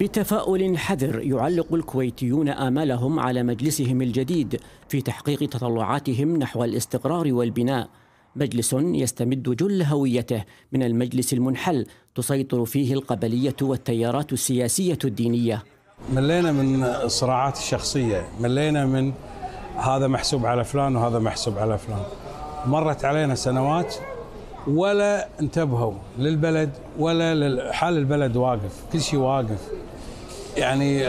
بتفاؤل حذر يعلق الكويتيون آمالهم على مجلسهم الجديد في تحقيق تطلعاتهم نحو الاستقرار والبناء. مجلس يستمد جل هويته من المجلس المنحل تسيطر فيه القبلية والتيارات السياسية الدينية. ملينا من الصراعات الشخصية ملينا من هذا محسوب على فلان وهذا محسوب على فلان. مرت علينا سنوات ولا انتبهوا للبلد ولا لحال البلد واقف كل شيء واقف. يعني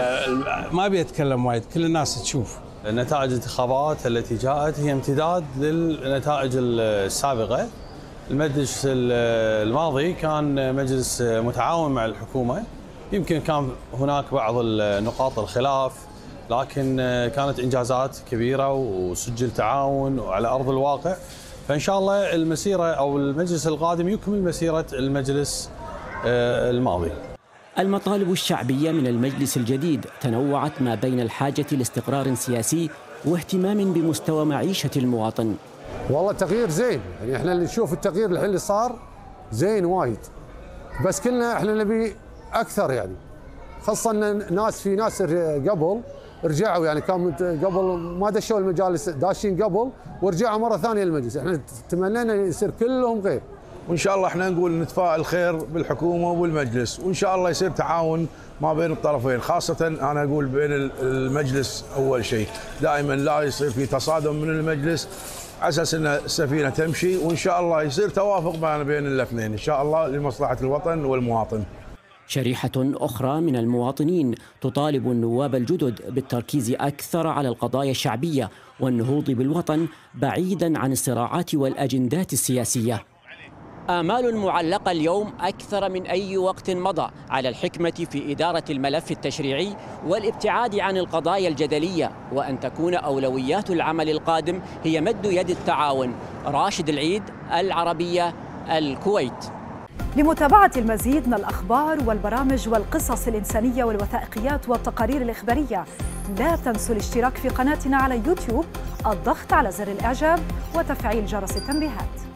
ما أبي أتكلم وايد كل الناس تشوف. نتائج الانتخابات التي جاءت هي امتداد للنتائج السابقة. المجلس الماضي كان مجلس متعاون مع الحكومة. يمكن كان هناك بعض نقاط الخلاف لكن كانت إنجازات كبيرة وسجل تعاون على أرض الواقع. فإن شاء الله المسيرة أو المجلس القادم يكمل مسيرة المجلس الماضي. المطالب الشعبية من المجلس الجديد تنوعت ما بين الحاجة لاستقرار سياسي واهتمام بمستوى معيشة المواطن. والله تغيير زين. يعني إحنا اللي نشوف التغيير الحين اللي صار زين وايد. بس كلنا إحنا نبي أكثر يعني. خاصة إن ناس في ناس قبل رجعوا يعني كان قبل ما دشوا المجالس داشين قبل ورجعوا مرة ثانية للمجلس. إحنا تمنينا يصير كلهم غير. وإن شاء الله إحنا نقول نتفائل خير بالحكومة والمجلس وإن شاء الله يصير تعاون ما بين الطرفين خاصة أنا أقول بين المجلس أول شيء. دائما لا يصير في تصادم من المجلس على أساس إن السفينة تمشي وإن شاء الله يصير توافق بين الاثنين إن شاء الله لمصلحة الوطن والمواطن. شريحة أخرى من المواطنين تطالب النواب الجدد بالتركيز أكثر على القضايا الشعبية والنهوض بالوطن بعيدا عن الصراعات والأجندات السياسية. آمال معلقة اليوم أكثر من أي وقت مضى على الحكمة في إدارة الملف التشريعي والابتعاد عن القضايا الجدلية وأن تكون أولويات العمل القادم هي مد يد التعاون. راشد العيد العربية الكويت. لمتابعة المزيد من الأخبار والبرامج والقصص الإنسانية والوثائقيات والتقارير الإخبارية لا تنسوا الاشتراك في قناتنا على يوتيوب الضغط على زر الإعجاب وتفعيل جرس التنبيهات.